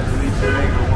do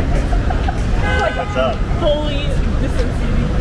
like, fully disincentive.